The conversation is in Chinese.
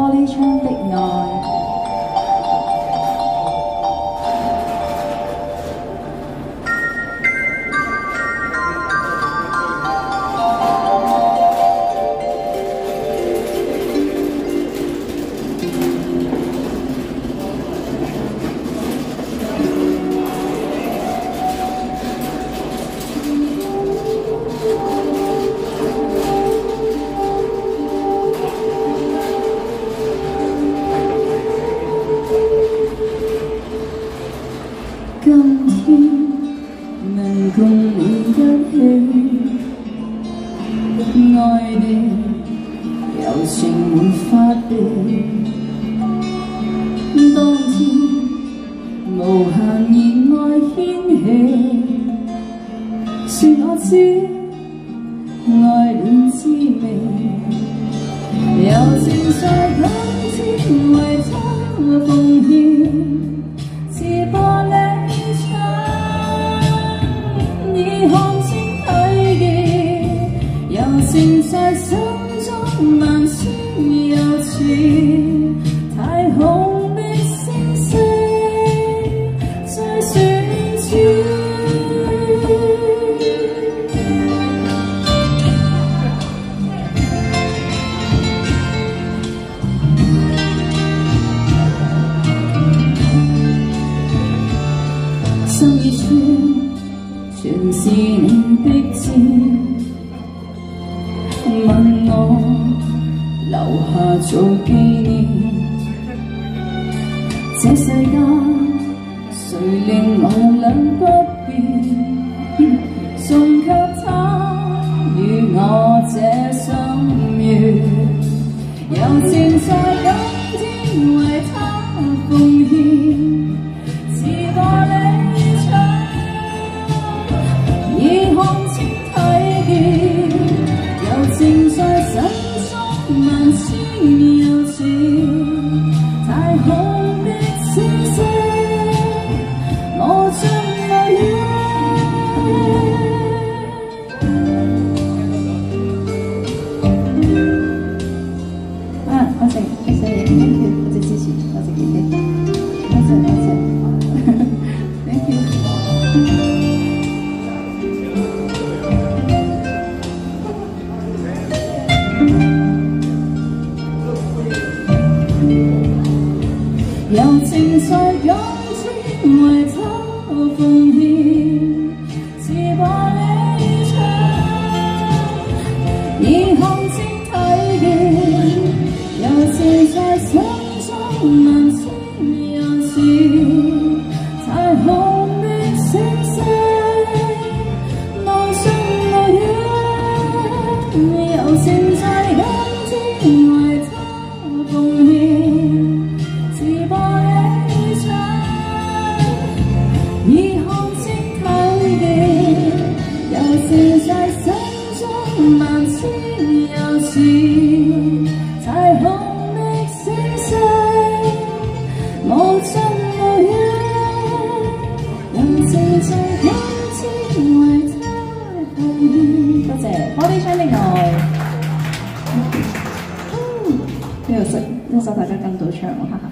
玻璃窗的爱。今天能共你一起，爱你柔情没法避。当天无限热爱掀起，说我知爱恋滋味，柔情在今天为他奉献。情在心中漫天又似太空的星星在旋转。心已酸，全是你的做纪念，这世间谁令我俩不变？送给他与我这心愿，柔情在 ，thank you，多谢支持，多謝姐姐，多謝多謝，thank you。柔情在今天为他奉献，今天为他奉献。在心中万千又似太空的星星，无尽无远，柔情在今天为他奉献。多謝玻璃窗的愛，呢個實呢首大家跟到唱喎，哈哈。